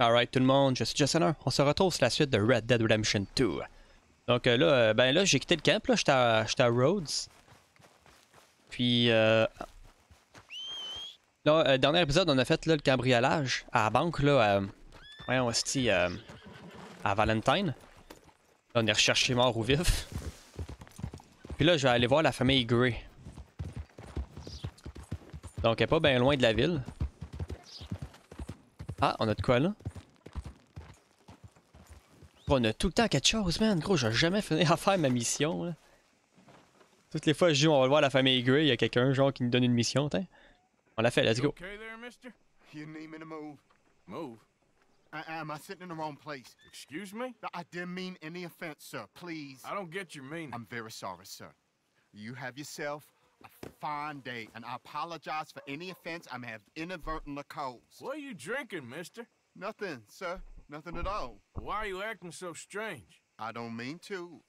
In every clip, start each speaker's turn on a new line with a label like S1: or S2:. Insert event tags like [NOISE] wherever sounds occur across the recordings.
S1: Alright tout le monde, je suis Jasoner. On se retrouve sur la suite de Red Dead Redemption 2. Donc euh, là, euh, ben là, j'ai quitté le camp, là, j'étais à, à Rhodes. Puis, euh... Là, euh, dernier épisode, on a fait le cambriolage à la banque, là, à... Euh, à Valentine. Là, on est recherché mort ou vif. Puis là, je vais aller voir la famille Gray. Donc, elle est pas bien loin de la ville. Ah, on a de quoi là? On a tout le temps quelque chose, man. Gros, j'ai jamais fini à faire ma mission. Là. Toutes les fois, je dis on va voir la famille Gray, il y a quelqu'un genre qui nous donne une mission. T'in. On l'a fait, let's go.
S2: Okay there, mister?
S3: You need me to move?
S2: Move?
S3: I, am I sitting in the wrong place?
S2: Excuse me?
S3: I didn't mean any offense, sir. Please.
S2: I don't get your meaning.
S3: I'm very sorry, sir. You have yourself a fine day, and I apologize for any offense I may have inadvertently caused.
S2: What are you drinking, mister?
S3: Nothing, sir. Nothing at all.
S2: Why are you acting so strange?
S3: I don't mean to.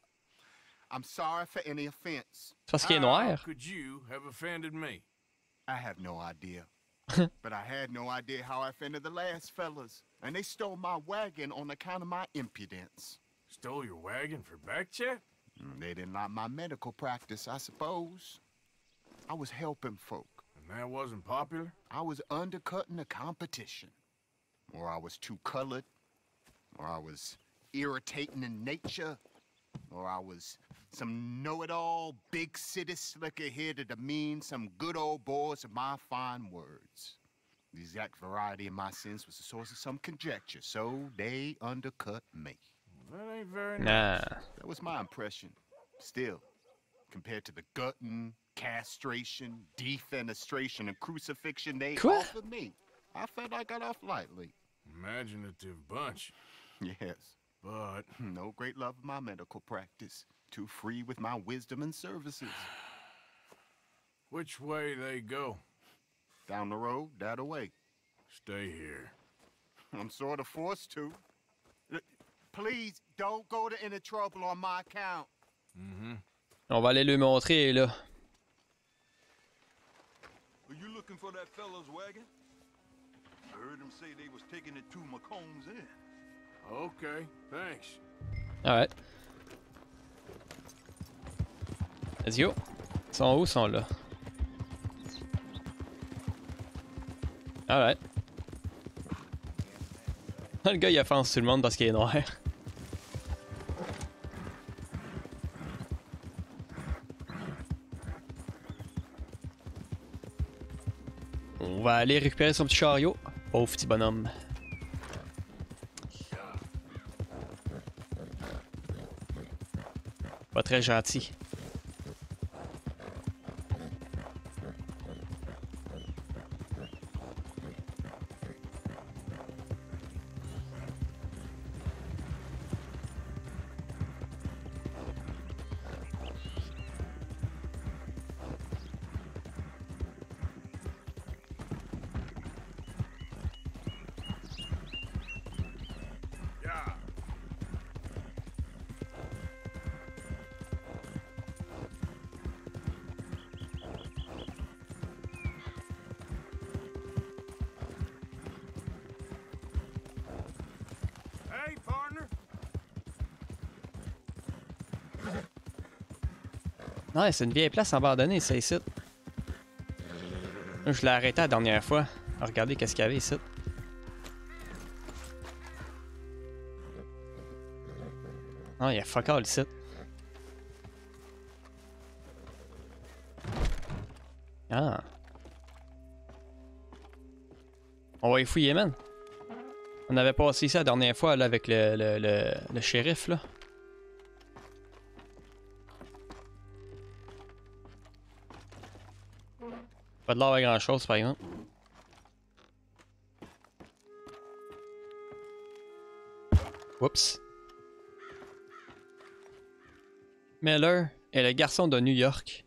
S3: I'm sorry for any offense.
S1: C'est parce qu'il est
S2: How could you have offended me?
S3: I have no idea. [LAUGHS] but I had no idea how I offended the last fellas. And they stole my wagon on account of my impudence.
S2: Stole your wagon for back check?
S3: Mm, They didn't like my medical practice, I suppose. I was helping folk.
S2: And that wasn't popular?
S3: I was undercutting the competition. Or I was too colored. Or I was irritating in nature. Or I was some know-it-all big city slicker here to demean some good old boys of my fine words. The exact variety of my sins was the source of some conjecture, so they undercut me.
S2: That ain't very nice.
S1: Nah.
S3: That was my impression. Still, compared to the gutting, castration, defenestration, and crucifixion they
S1: Quoi?
S3: offered me, I felt I got off lightly.
S2: Imaginative bunch.
S3: Yes,
S2: But [CLEARS THROAT]
S3: no great love of my medical practice. Too free with my wisdom and services. [SIGHS]
S2: which way they go?
S3: Down the road, that away.
S2: Stay here.
S3: I'm sort of forced to. Please don't go to any trouble on my account.
S2: Mm-hmm.
S1: On va aller lui montrer là.
S4: Are you looking for that fellow's wagon? I heard him say they was taking it to Macomb's End.
S2: Okay, thanks.
S1: Alright. Let's go. Ils sont où? Ils sont là? Alright. [LAUGHS] Le gars il offense tout le monde parce qu'il est noir. [LAUGHS] On va aller récupérer son petit chariot. Pauvre petit bonhomme. Pas très gentil. C'est une vieille place abandonnée, ça, ici. Je l'ai arrêté la dernière fois. Regardez qu'est-ce qu'il y avait ici. Non, il y a fuck all ici. Ah. On va y fouiller, man. On avait passé ici la dernière fois, là, avec le, le, le, le shérif, là. Pas de l'or à grand chose, par exemple. Oups. Miller est le garçon de New York.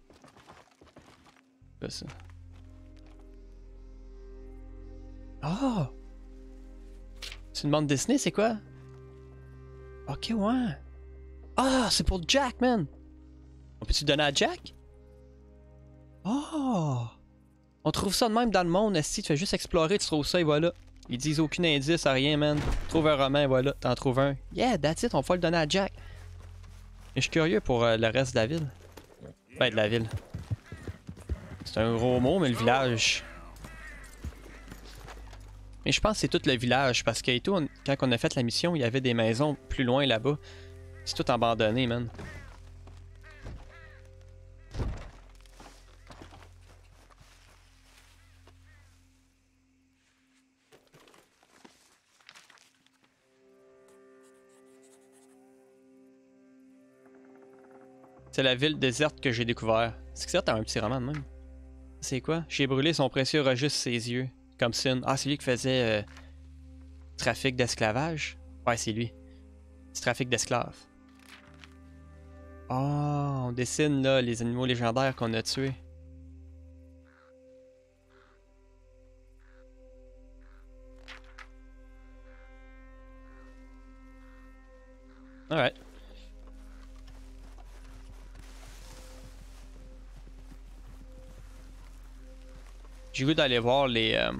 S1: Quoi ça? Oh! C'est une bande c'est quoi? Ok, ouais. Ah, c'est pour Jack, man! On peut-tu donner à Jack? Oh! On trouve ça de même dans le monde, si tu fais juste explorer, tu trouves ça et voilà. Ils disent aucun indice, rien, man. Trouve un roman, voilà, t'en trouves un. Yeah, that's it, on va le donner à Jack. Mais je suis curieux pour euh, le reste de la ville. Ben, de la ville. C'est un gros mot, mais le village. Mais je pense que c'est tout le village, parce que tout, quand on a fait la mission, il y avait des maisons plus loin là-bas. C'est tout abandonné, man. C'est la ville déserte que j'ai découvert. C'est que ça, t'as un petit roman de même. C'est quoi? J'ai brûlé son précieux registre ses yeux. Comme Sin. Ah, c'est lui qui faisait euh, trafic d'esclavage? Ouais, c'est lui. C'est trafic d'esclaves. Oh, on dessine là les animaux légendaires qu'on a tués. J'ai goût d'aller voir les. Euh...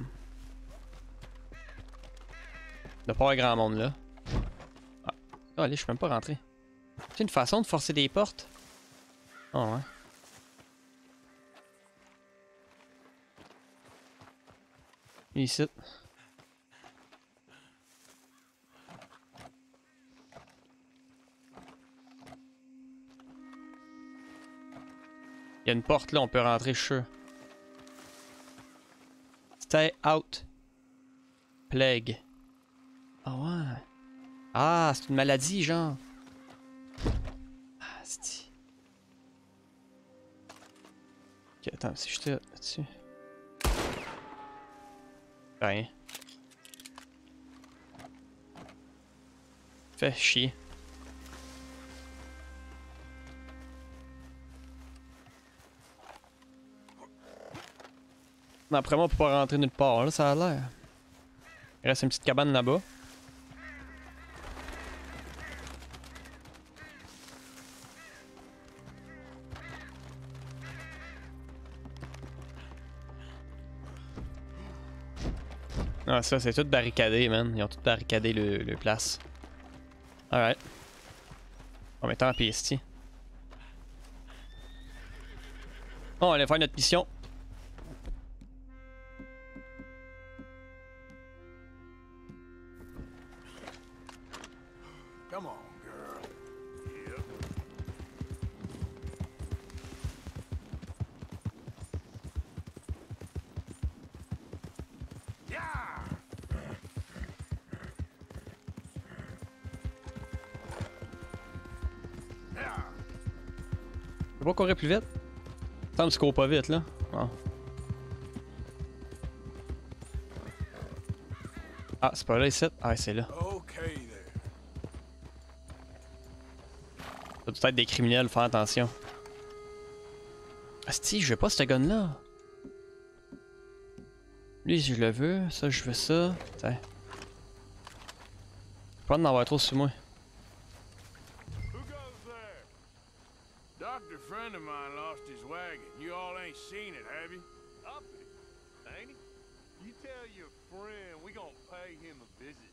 S1: De pas grand monde là. Ah, allez, je peux même pas rentrer. C'est une façon de forcer des portes? Oh ouais. Ici. Il y a une porte là, on peut rentrer, je suis sûr. Stay out. Plague. Ah ouais. Ah, c'est une maladie, genre. Ah, c'est. Ok, attends, si je te là-dessus. Rien. Fait chier. D'après moi, on peut pas rentrer nulle part, là, ça a l'air. Il reste une petite cabane là-bas. Ah, ça, c'est tout barricadé, man. Ils ont tout barricadé le, place. Alright. On va en PST. Bon, on va aller faire notre mission. Pas courir plus vite? Semble que tu cours pas vite, là. Bon. Ah, c'est pas là ici? Ah, c'est là. Ça doit être des criminels, faire attention. Asti, je veux pas ce gun-là. Lui, je le veux. Ça, je veux ça. Tiens. Pas d'en avoir trop sur moi.
S2: Friend of mine lost his wagon. You all ain't seen it, have you?
S4: Uppity, ain't he? You tell your friend we gonna pay him a visit.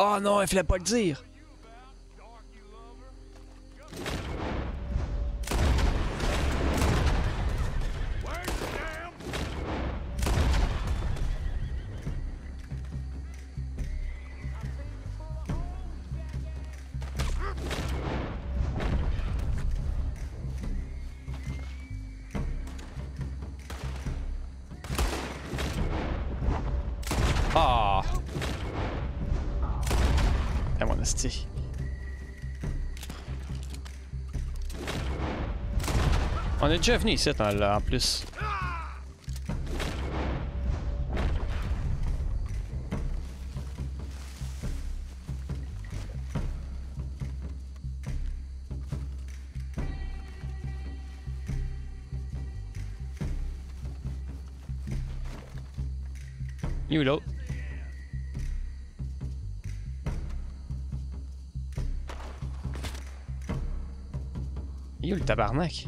S1: Oh non, il fallait pas le dire. Déjà venu ici en, en plus. Où l'autre? Où le tabarnak?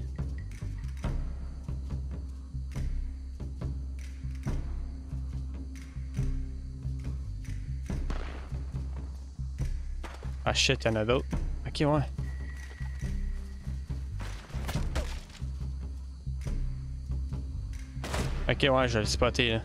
S1: Shit, y'en a d'autres. Ok, ouais. Ok, ouais, je l'ai spoté là.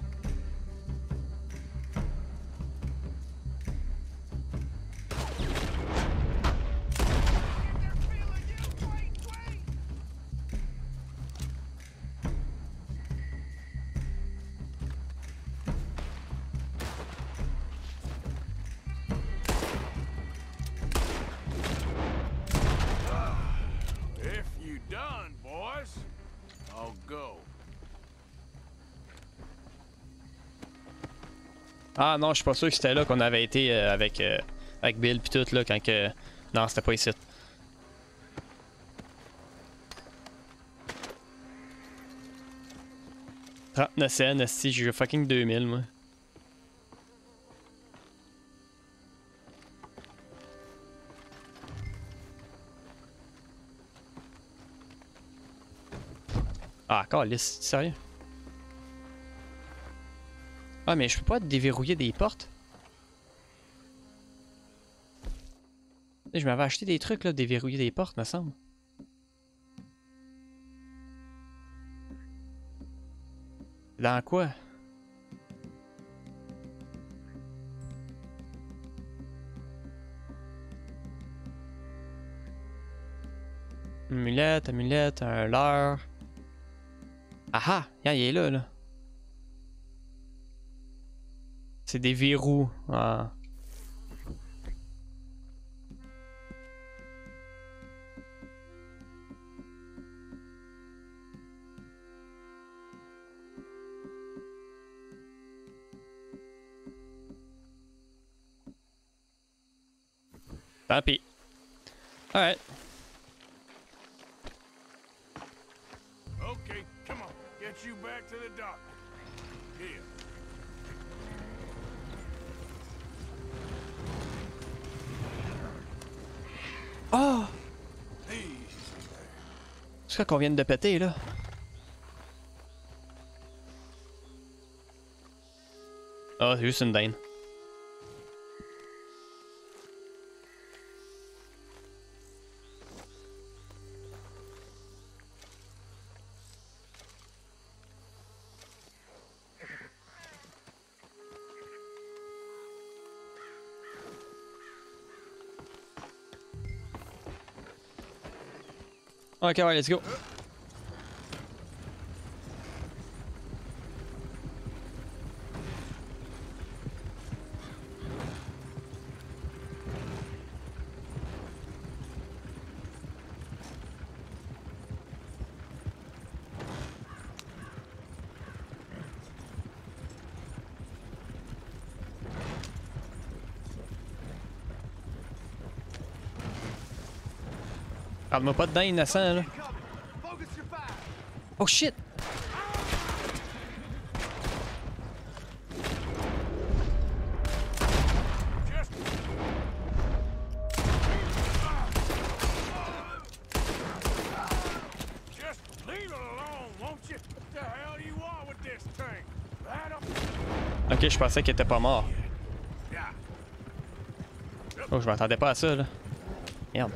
S1: Non, je suis pas sûr que c'était là qu'on avait été euh, avec, euh, avec Bill pis tout là quand que. Non, c'était pas ici. « 39 cents, si j'ai fucking 2000 moi. Ah, calice, sérieux? Ah, mais je peux pas déverrouiller des portes? Je m'avais acheté des trucs là, déverrouiller des portes, me semble. Dans quoi? Amulette, amulette, un leurre. Ah ah! Il est là, là. C'est des verrous. Ah. Tant. Alright.
S2: Okay, come on. Get you back to the doctor.
S1: Qu'on vient de péter, là? Ah, c'est juste une dinde. Ok, ouais, let's go. Parle-moi pas dedans, innocent, là. Oh shit! Ok, je pensais qu'il était pas mort. Oh, je m'attendais pas à ça, là. Merde.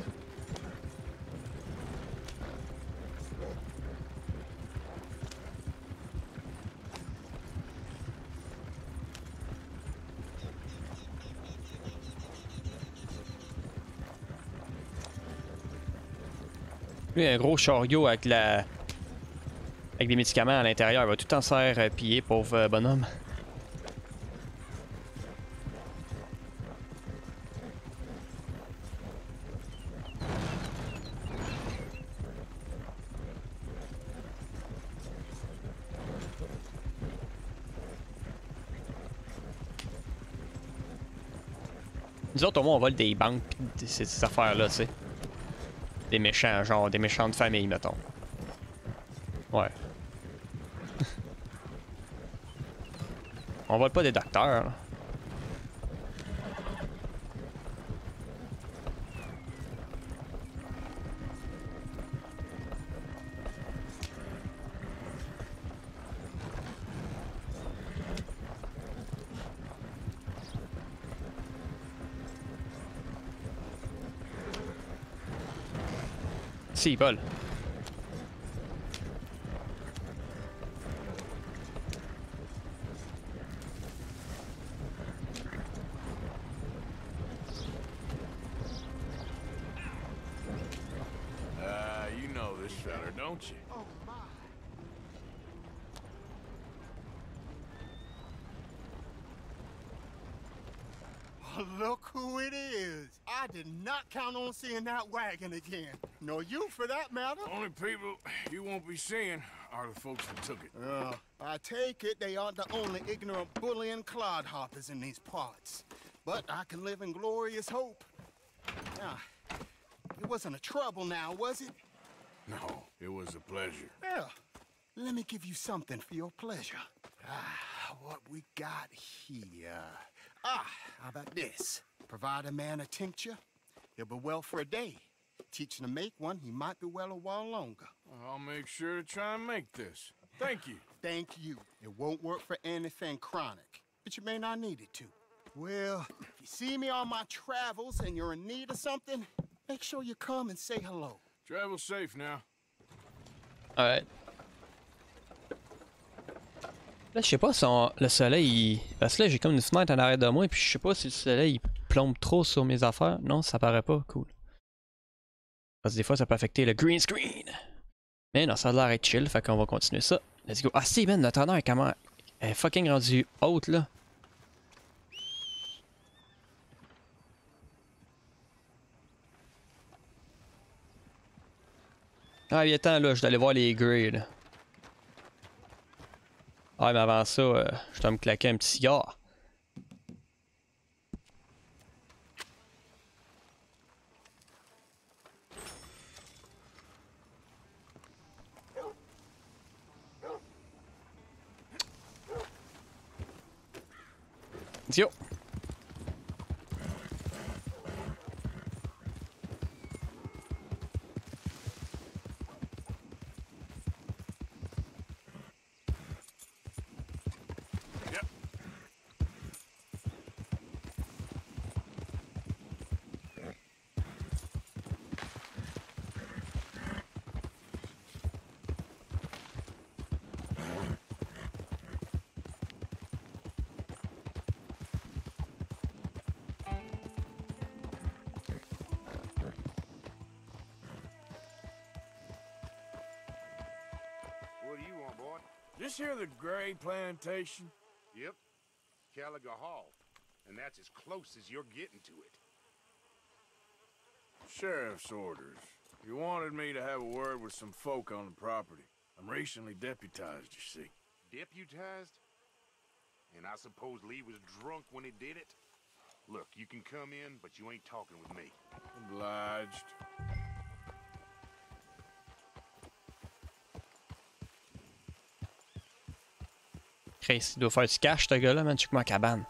S1: Lui, un gros chariot avec la. avec des médicaments à l'intérieur. Il va tout le temps se faire euh, piller, pauvre euh, bonhomme. Nous autres, au moins, on vole des banques, ces, ces affaires-là, tu sais. Des méchants, genre des méchantes familles, mettons. Ouais. [LAUGHS] on vole pas des docteurs, là. Si, bol.
S2: Uh, you know this feller, don't you?
S3: Oh, my. Oh, look who it is. I did not count on seeing that wagon again. Nor you, for that matter.
S2: Only people you won't be seeing are the folks that took it.
S3: Uh, I take it they aren't the only ignorant bullying clodhoppers in these parts. But I can live in glorious hope. Ah, it wasn't a trouble now, was it?
S2: No, it was a pleasure.
S3: Well, let me give you something for your pleasure. Ah, what we got here. Ah, how about this? Provide a man a tincture, he'll be well for a day. Teach him to make one, he might be well a while longer.
S2: I'll make sure to try and make this. Thank you. [LAUGHS]
S3: Thank you. It won't work for anything chronic, but you may not need it to. Well, if you see me on my travels and you're in need of something, make sure you come and say hello.
S2: Travel safe now.
S1: Alright. Là, je sais pas si on- le soleil. il- Parce que là, j'ai comme une fenêtre en arrière de moi, puis je sais pas si le soleil il plombe trop sur mes affaires. Non, ça paraît pas. Cool. Parce que des fois, ça peut affecter le green screen. Mais non, ça a l'air être chill, fait qu'on va continuer ça. Let's go. Ah, si, man, notre honneur est comment. Elle est fucking rendue haute, là. Ah, il est temps, là, je dois aller voir les là. Ah, mais avant ça, euh, je dois me claquer un petit cigare.
S2: Jo. Gray Plantation?
S5: Yep. Caliga Hall. And that's as close as you're getting to it.
S2: Sheriff's orders. You wanted me to have a word with some folk on the property. I'm recently deputized, you see.
S5: Deputized? And I suppose Leigh was drunk when he did it? Look, you can come in, but you ain't talking with me.
S2: Obliged.
S1: Chris, il doit faire du cash, ce gars-là, man. Check ma cabane.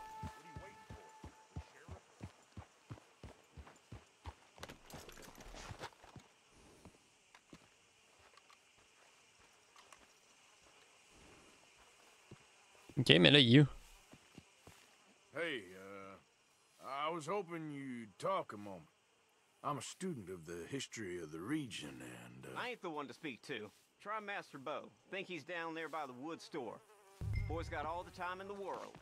S1: Ok, mais là, il est où?
S2: Hey, uh, I was hoping you'd talk a moment. I'm a student of the history of the region, and, uh,
S6: I ain't the one to speak to. Try Master Beau. Think he's down there by the wood store. Boy's got all the time in the world.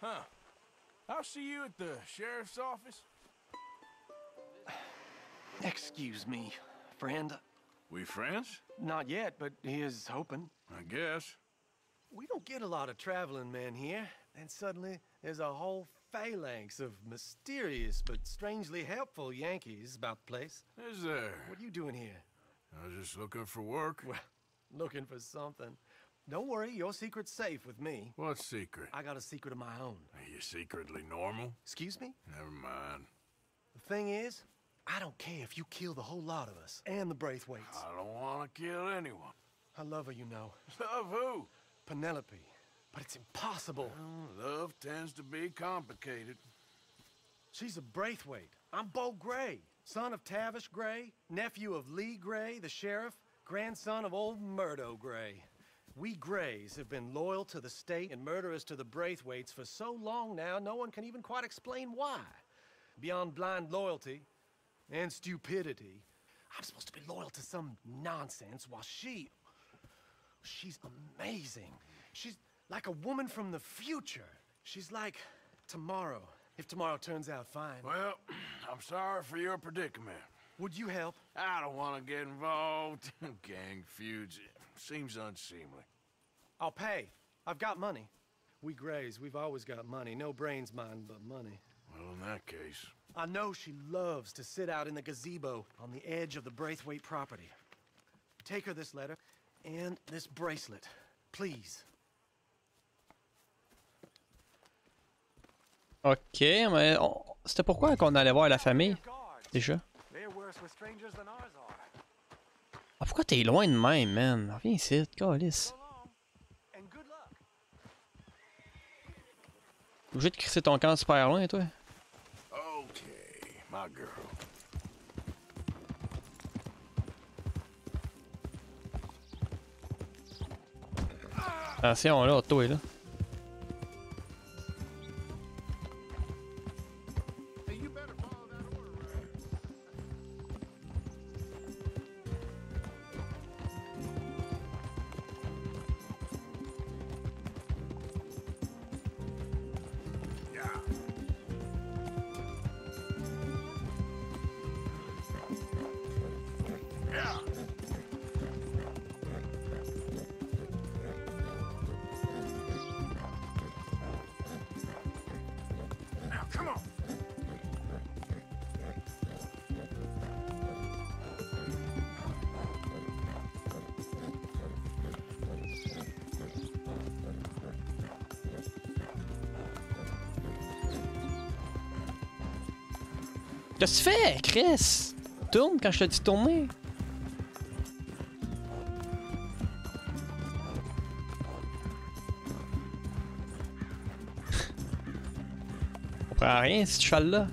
S2: huh. I'll see you at the sheriff's office.
S7: Excuse me, friend.
S2: We friends?
S7: Not yet, but he is hoping.
S2: I guess.
S8: We don't get a lot of traveling men here, and suddenly there's a whole phalanx of mysterious but strangely helpful Yankees about the place.
S2: Is there?
S8: What are you doing here?
S2: I was just looking for work.
S8: Well, [LAUGHS] looking for something. Don't worry, your secret's safe with me.
S2: What secret?
S8: I got a secret of my own.
S2: Are you secretly normal?
S8: Excuse me?
S2: Never mind.
S8: The thing is, I don't care if you kill the whole lot of us and the Braithwaites.
S2: I don't want to kill anyone.
S8: I love her, you know.
S2: Love who?
S8: Penelope. but it's impossible.
S2: Well, love tends to be complicated.
S8: She's a Braithwaite. I'm Beau Gray, son of Tavish Gray, nephew of Leigh Gray, the sheriff, grandson of old Murdo Gray. We Grays have been loyal to the state and murderous to the Braithwaites for so long now, no one can even quite explain why. Beyond blind loyalty and stupidity, I'm supposed to be loyal to some nonsense while she. She's amazing. She's like a woman from the future. She's like tomorrow, if tomorrow turns out fine.
S2: Well, I'm sorry for your predicament.
S8: Would you help?
S2: I don't want to get involved. [LAUGHS] Gang feuds seems unseemly.
S8: I'll pay. I've got money. We Grays, we've always got money. No brains, mind, but money.
S2: Well, in that case,
S8: I know she loves to sit out in the gazebo on the edge of the Braithwaite property. Take her this letter and this bracelet, please.
S1: Ok, mais on- c'était pourquoi qu'on allait voir la famille, déjà? Ah, pourquoi t'es loin de même, man? Reviens ici, calice. Obligé de crisser ton camp super loin, toi?
S2: My girl.
S1: Attention, là, toi, là. Qu'est-ce que tu fais, Chris? Tourne quand je te dis tourner. [LAUGHS] On comprend rien, ce cheval-là.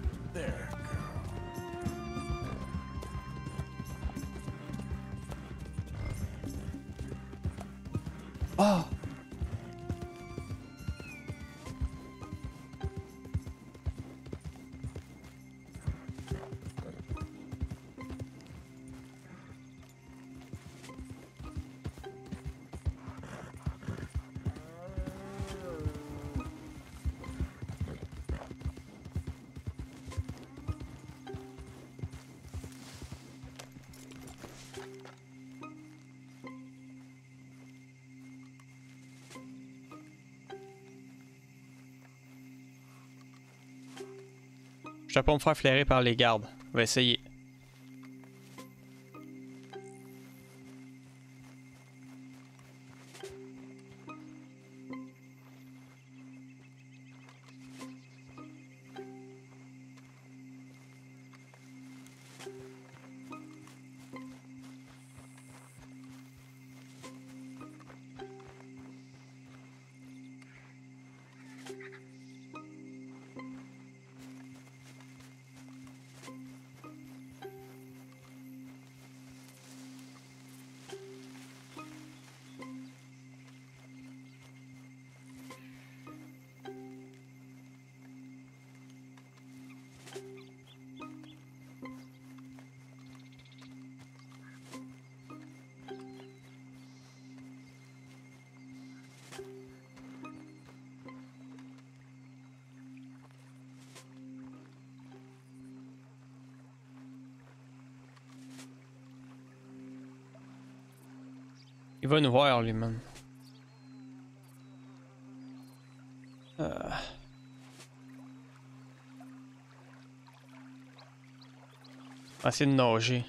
S1: Je vais pas me faire flairer par les gardes. On va essayer. Il va nous voir, lui, man. Euh. On va essayer de nager.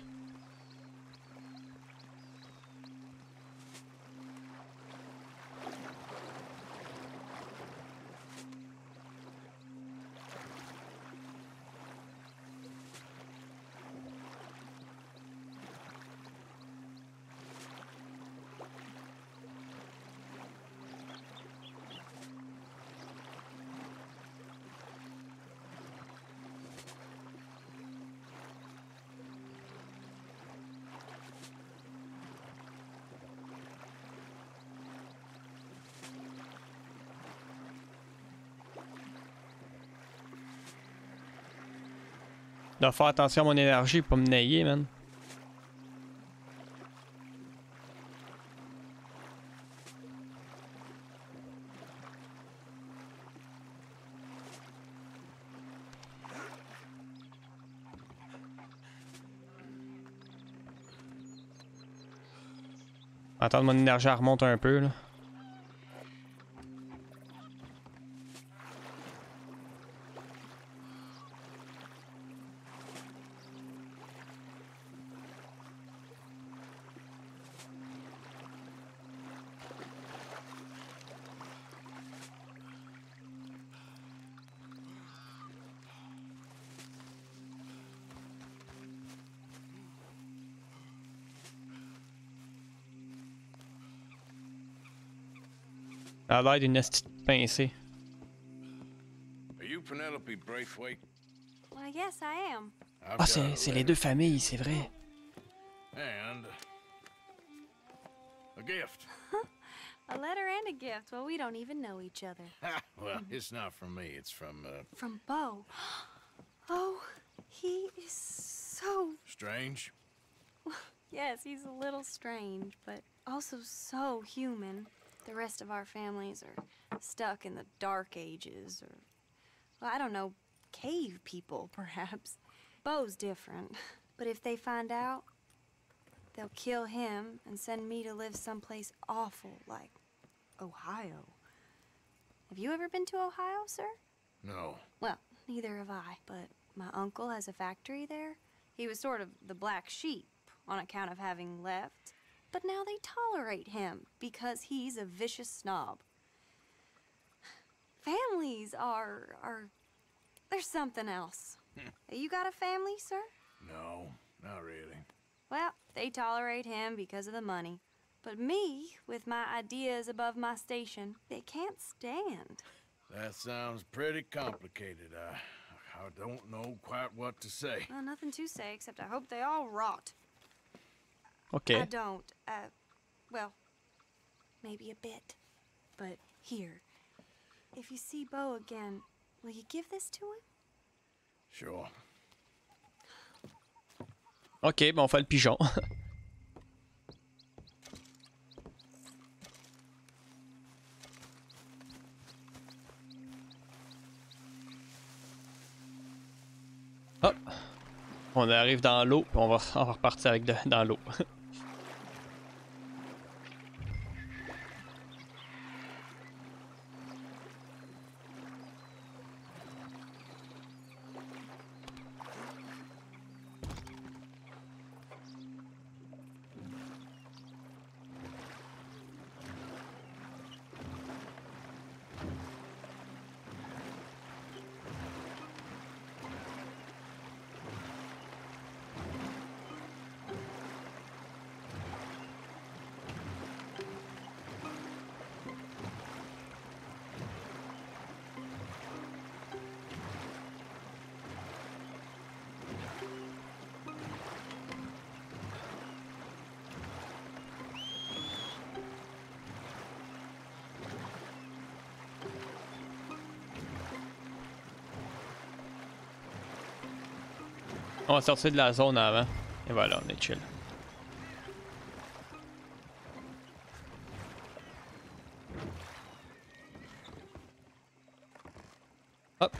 S1: Dois faire attention à mon énergie pour me nailler, man. Attendre mon énergie remonte un peu là. Ça a l'air d'une esti de pincée.
S2: Are you Penelope Braithwaite?
S9: Why, yes, I am.
S2: I've
S1: Ah,
S2: got
S1: c'est
S2: a
S1: c'est les deux familles, c'est vrai.
S2: And a gift. [LAUGHS]
S9: A letter and a gift. Well, we don't even know each other.
S2: Well, it's not from me. It's from uh,
S9: From Beau. [GASPS] Oh, he is so.
S2: Strange. [LAUGHS]
S9: Yes, he's a little strange, but also so human. The rest of our families are stuck in the dark ages, or. Well, I don't know, cave people, [LAUGHS] perhaps. Beau's different. But if they find out, they'll kill him and send me to live someplace awful like Ohio. Have you ever been to Ohio, sir?
S2: No.
S9: Well, neither have I, but my uncle has a factory there. He was sort of the black sheep on account of having left, but now they tolerate him because he's a vicious snob. Families are are there's something else. Hmm. you got a family, sir?
S2: No, not really.
S9: Well, they tolerate him because of the money. But me, with my ideas above my station, they can't stand.
S2: That sounds pretty complicated. I, I don't know quite what to say.
S9: Well, nothing to say except I hope they all rot.
S1: Ok.
S9: I don't. Uh, well, maybe a bit. But here, if you see Bo again, will you give this to him?
S2: Sure.
S1: Ok, bon, on fait le pigeon. [LAUGHS] Hop. On arrive dans l'eau, on va, on va repartir avec de- dans l'eau. [LAUGHS] On va sortir de la zone avant. Et voilà, on est chill. Hop.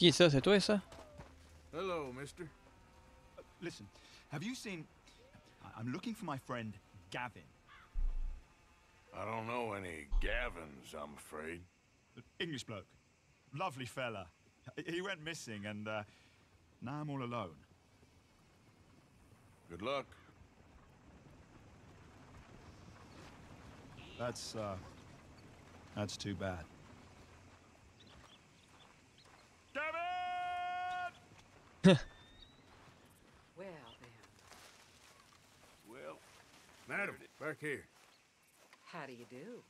S1: Qui est ça? C'est toi, ça?
S2: Hello, mister.
S10: Listen, have you seen... I- I'm looking for my friend Gavin.
S2: I don't know any Gavins, I'm afraid.
S10: English bloke. Lovely fella. He- He went missing and uh, now I'm all alone.
S2: Good luck.
S10: That's, uh... That's too bad.
S11: Well, then,
S2: Well, madam, back here.
S11: how do you do?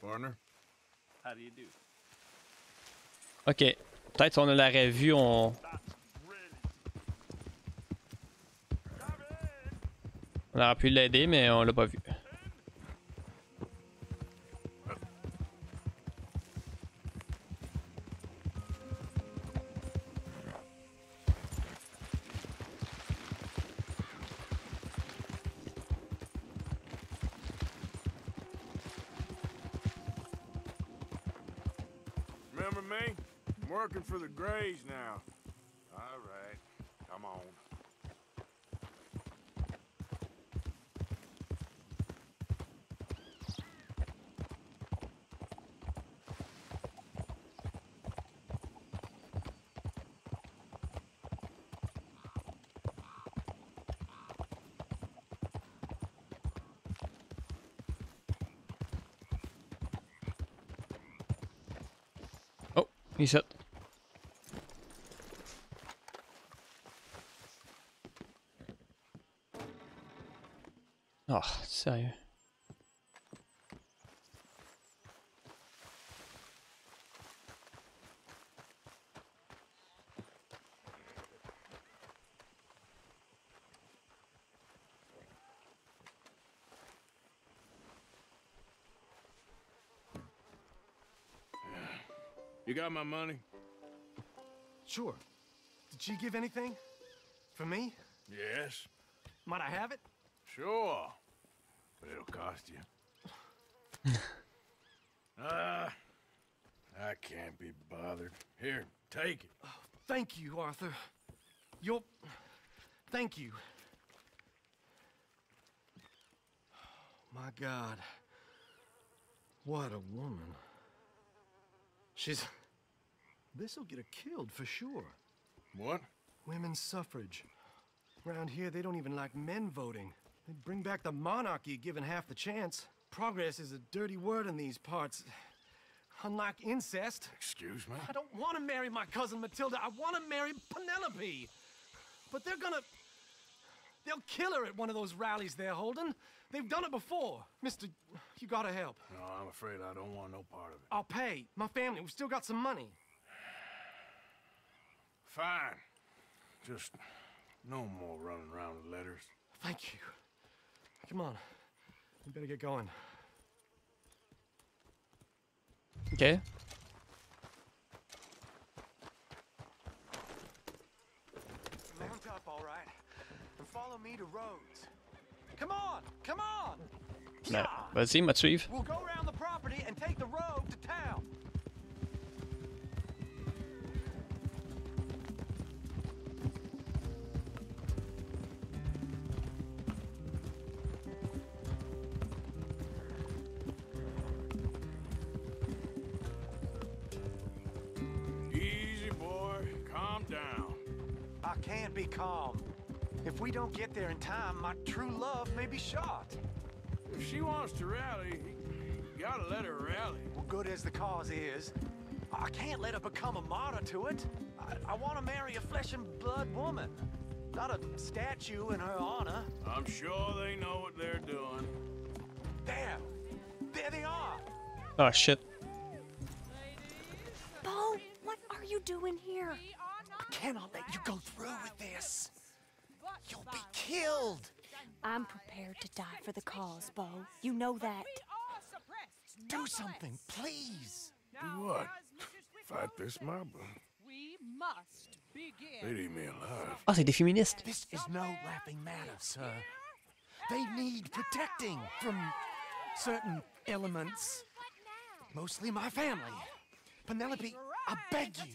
S2: Partner?
S10: How do you do?
S1: Ok. Peut-être on l'aurait vu, on... On aurait pu l'aider, mais on l'a pas vu.
S2: Grays now. All right. Come on.
S1: Oh, he's hit. Sérieux.
S2: You got my money?
S8: Sure. Did she give anything? For me?
S2: Yes.
S8: Might I have it?
S2: Sure. It'll cost you. [SIGHS] Ah, I can't be bothered. Here, take it.
S8: Thank you, Arthur. You'll... Thank you. My God. What a woman. She's... This'll get her killed for sure.
S2: What?
S8: Women's suffrage. Around here, they don't even like men voting. They'd bring back the monarchy given half the chance. Progress is a dirty word in these parts. Unlike incest.
S2: Excuse me?
S8: I don't want to marry my cousin Matilda. I want to marry Penelope. But they're gonna... They'll kill her at one of those rallies they're holding. They've done it before. Mister, you gotta help.
S2: No, I'm afraid I don't want no part of it.
S8: I'll pay. My family, we've still got some money.
S2: Fine. Just no more running around with letters.
S8: Thank you. Come on. We better get going.
S1: Ok.
S7: Mount up, all right, and follow me to Rhodes. Come on, come on!
S1: Ben, vas-y, me suivre.
S7: We'll go around the property and take the road to town.
S2: Calm.
S7: If we don't get there in time, my true love may be shot.
S2: If she wants to rally, you gotta let her rally.
S7: Well, good as the cause is, I can't let her become a martyr to it. I, I want to marry a flesh and blood woman, not a statue in her honor.
S2: I'm sure they know what they're doing.
S7: There, there they are.
S1: Oh, shit.
S9: Beau, what are you doing here?
S7: I cannot let you go through with this. You'll be killed.
S9: I'm prepared to die for the cause, Beau. You know that.
S7: Do something, please.
S2: Do what? Fight this mob?
S12: We must begin.
S2: They'd eat me alive.
S1: Ah, c'est des féministes.
S7: This is no laughing matter, sir. They need protecting from certain elements. Mostly my family. Penelope, I beg you.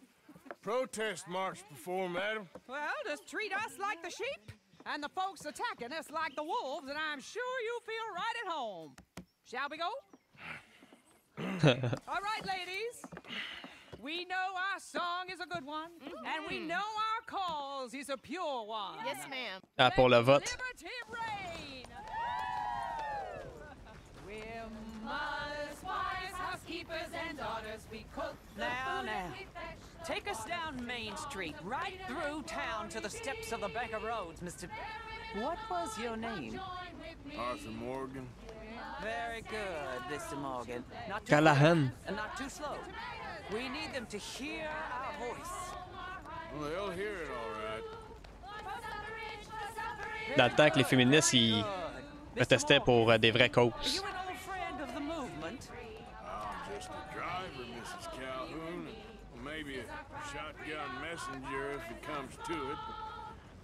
S2: protest march before, madam.
S12: Well, just treat us like the sheep, and the folks attacking us like the wolves, and I'm sure you'll feel right at home. Shall we go? [LAUGHS] All right, ladies. We know our song is a good one, and we know our cause is a pure one.
S13: Yes, ma'am.
S1: Ah, pour le vote.
S12: Liberty reign! We're mothers, wives, housekeepers, and daughters. We cook the
S7: Now,
S12: food
S7: now.
S12: and we fetch
S7: Take us down Main Street, right through town to the steps of the Bank of Rhodes, Mr. What was your name?
S2: Arthur Morgan.
S7: Very good, Mr. Morgan. Not too
S1: Callahan.
S7: and not too slow. We need them to hear our voice.
S2: Well, they'll hear it all right.
S1: Dans le temps que les féministes, ils protestaient pour euh, des vraies causes.
S7: You an old friend of the movement?
S2: I'm just a driver, Mrs. Calhoun, and maybe a shotgun messenger if it comes to it,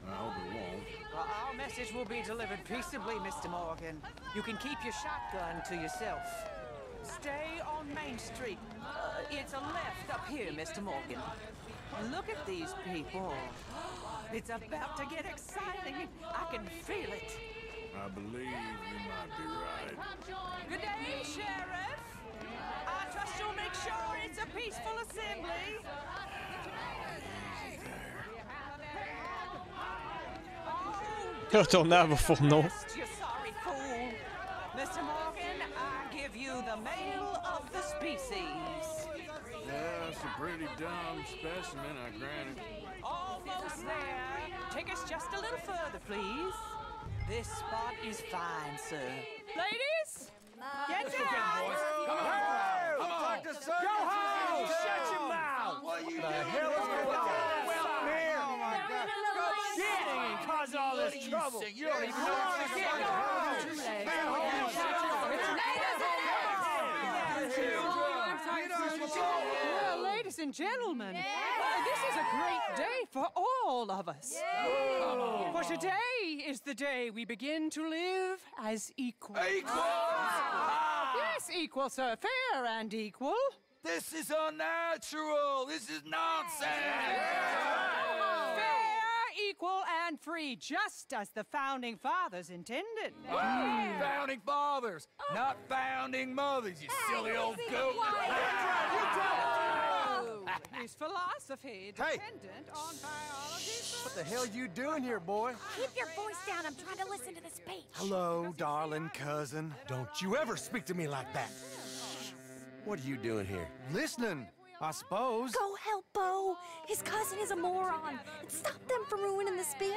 S2: but I hope it won't.
S7: Well, our message will be delivered peaceably, Mr. Morgan. You can keep your shotgun to yourself. Stay on Main Street. Uh, it's a left up here, Mr. Morgan. Look at these people. It's about to get exciting. I can feel it.
S2: I believe you might be right.
S7: Good day, Sheriff. I trust you'll make sure it's a peaceful assembly.
S1: Retournant au fourneau.
S7: You sorry. Mr. Morgan, I give you the male of the species.
S2: Yeah, it's a pretty dumb specimen, I grant it.
S7: Almost there. Take us just a little further, please. This spot is fine, sir. Ladies, get down.
S8: Come on! Come on! Go home! Shut your mouth! What are you the cause all this trouble. You don't even know what's going on.
S12: Well, ladies and gentlemen, uh, this is a great day for all of us. For today is the day we begin to live as equals.
S14: Equals?
S12: Yes, equal, sir. Fair and equal.
S14: This is unnatural. This is nonsense.
S12: Fair, equal, and free, just as the founding fathers intended.
S14: Founding fathers, oh. not founding mothers, you silly old goat. [LAUGHS] Oh. [LAUGHS]
S12: Is philosophy dependent on biology?
S8: What the hell you doing here, boy?
S15: Keep your voice down. I'm trying to listen to the speech.
S8: Hello, darling cousin. Don't you ever speak to me like that. What are you doing here? Listening, I suppose.
S15: Go help Beau. His cousin is a moron. And stop them from ruining the speech.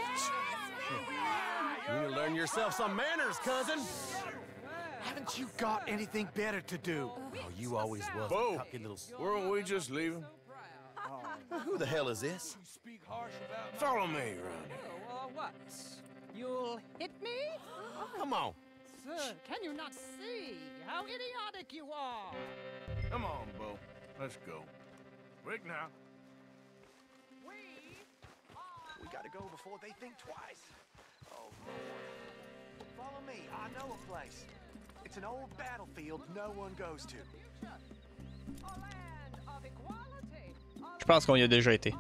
S8: You need to learn yourself some manners, cousin. Haven't you got anything better to do? Oh, you always was
S2: Beau,
S8: a cocky little...
S2: weren't we just leaving? [LAUGHS]
S8: Who the hell is this?
S2: Follow me around here.
S12: Uh, what? You'll hit me?
S8: Come on.
S12: Sir, can you not see how idiotic you are?
S2: Come on, Beau. Let's go. Quick now.
S7: We gotta go before they think twice. Oh, Lord. Follow me. I know a place. It's an old battlefield no one goes to.
S1: Je pense qu'on y a déjà été.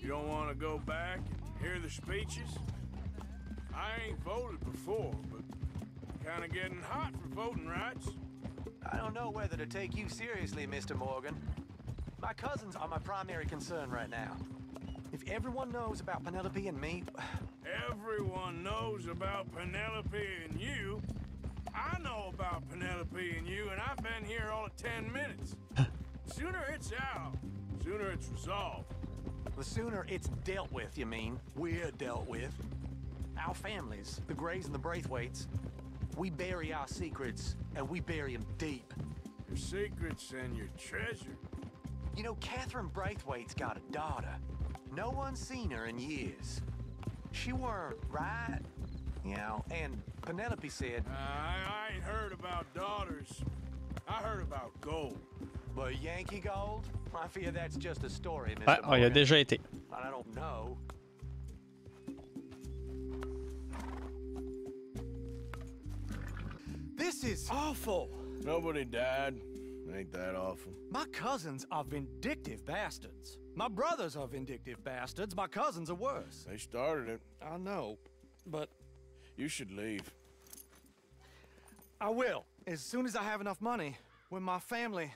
S2: You don't want to go back and hear the speeches? I ain't voted before, but kind of getting hot for voting rights.
S7: I don't know whether to take you seriously, Mr. Morgan. My cousins are my primary concern right now. If everyone knows about Penelope and me,
S2: Everyone knows about Penelope and you. I know about Penelope and you, and I've been here all of 10 minutes. [LAUGHS] sooner it's out, sooner it's resolved.
S8: The sooner it's dealt with, you mean, we're dealt with. Our families, the Grays and the Braithwaites, we bury our secrets, and we bury them deep.
S2: Your secrets and your treasure.
S8: You know, Catherine Braithwaite's got a daughter. No one's seen her in years. She weren't right, you know, and Penelope said...
S2: I, I ain't heard about daughters. I heard about gold.
S8: But Yankee gold? I fear that's just a story, Mr.
S1: Ouais, on y a déjà été.
S8: I don't know. This is awful.
S2: Nobody died. Ain't that awful?
S8: My cousins are vindictive bastards. My brothers are vindictive bastards. My cousins are worse.
S2: They started it.
S8: I know, but
S2: You should leave.
S8: I will. As soon as I have enough money. When my family...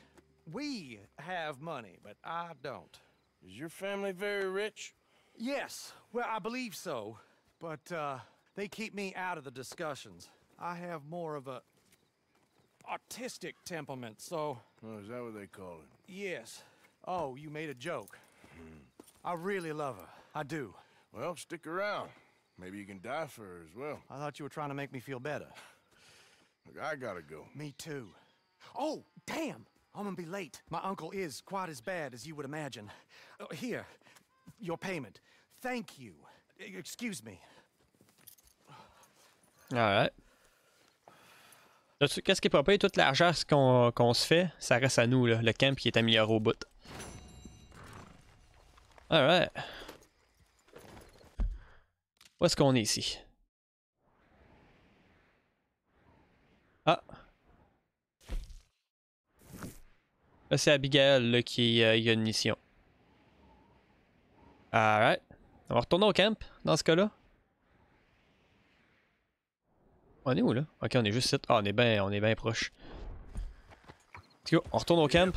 S8: We have money, but I don't.
S2: Is your family very rich?
S8: Yes, well, I believe so. But, uh, they keep me out of the discussions. I have more of a artistic temperament, so...
S2: Oh, is that what they call it?
S8: Yes. Oh, you made a joke. I really love her. I do.
S2: Well, stick around. Maybe you can die for her as well.
S8: I thought you were trying to make me feel better. [SIGHS]
S2: Look, I gotta go.
S8: Me too. Oh, damn! I'm gonna be late. My uncle is quite as bad as you would imagine. Uh, here, your payment. Thank you. Excuse me.
S1: Alright. Là, tu- Qu'est-ce qui est pas payé? Tout l'argent qu'on se fait, ça reste à nous, là. Le camp qui est amélioré au bout. Alright. Où est-ce qu'on est ici? Ah. Là, c'est Abigail là, qui euh, y a une mission. Alright. On va retourner au camp dans ce cas-là. On est où là? Ok, on est juste ici. Ah, on est bien bien proche. Let's go, on retourne au camp.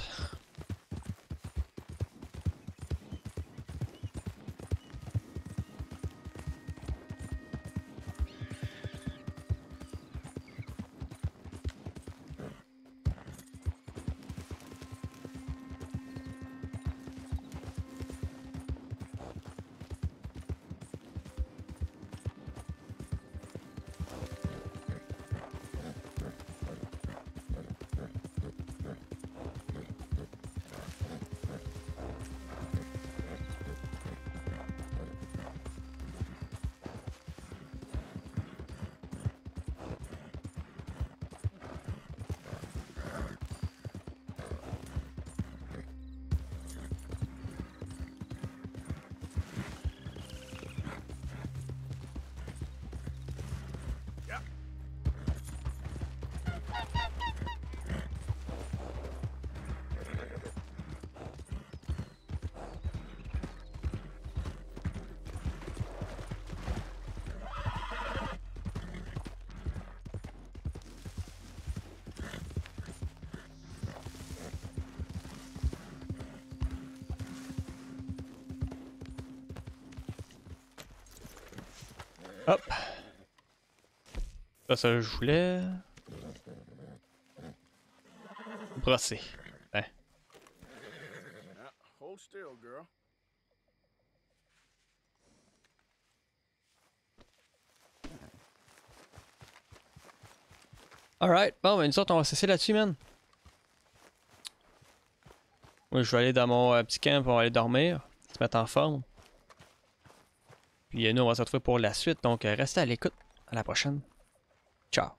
S1: Hop. Ça, ça, je voulais. Brosser. Hein.
S2: Hold girl.
S1: Alright, bon, ben nous autres, on va cesser là-dessus, man. Moi, je vais aller dans mon euh, petit camp, on va aller dormir, se mettre en forme. Euh, nous, on va se retrouver pour la suite, donc euh, restez à l'écoute. À la prochaine. Ciao.